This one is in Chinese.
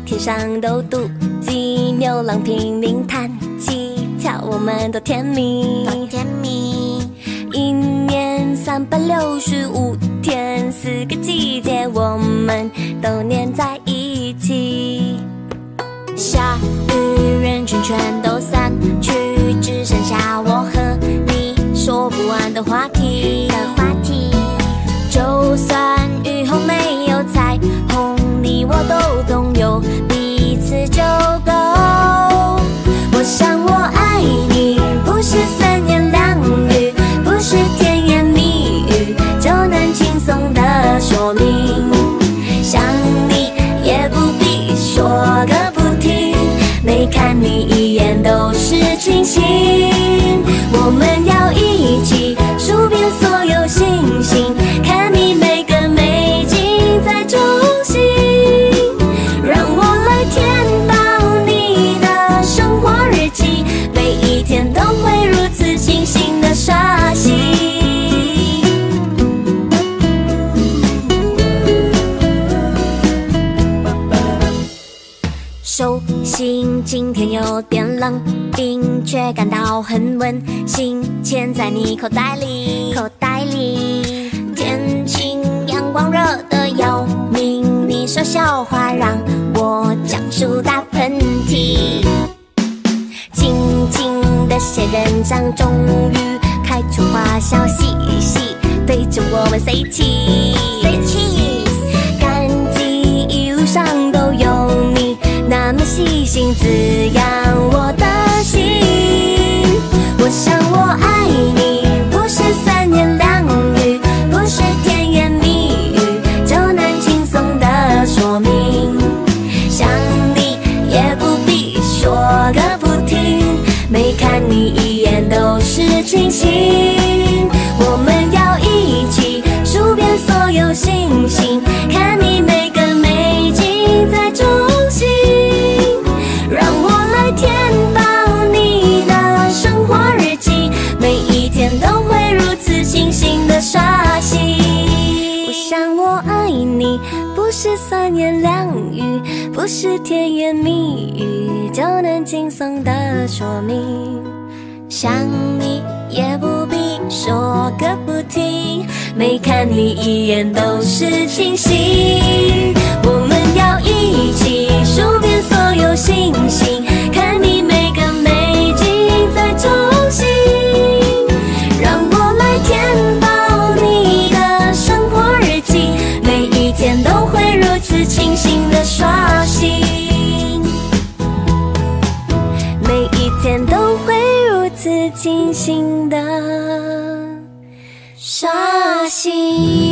天上都妒忌，牛郎拼命弹吉他，我们多甜蜜，甜蜜。一年三百六十五天，四个季节，我们都黏在一起。下雨，人群全都散去，只剩下我和你说不完的话看你一眼都是清醒。我们要手心今天有点冷，冰却感到很温馨，钱在你口袋里，口袋里，天晴阳光热得要命，你说笑话让我讲述打喷嚏。轻轻的仙人掌终于开出花，笑嘻嘻，对着我们 say cheese，say 滋养我的心。我想我爱你，不是三言两语，不是甜言蜜语就能轻松的说明。想你也不必说个不停，每看你一眼都是清醒。不是三言两语，不是甜言蜜语就能轻松的说明。想你也不必说个不停，每看你一眼都是惊喜。清醒的刷新。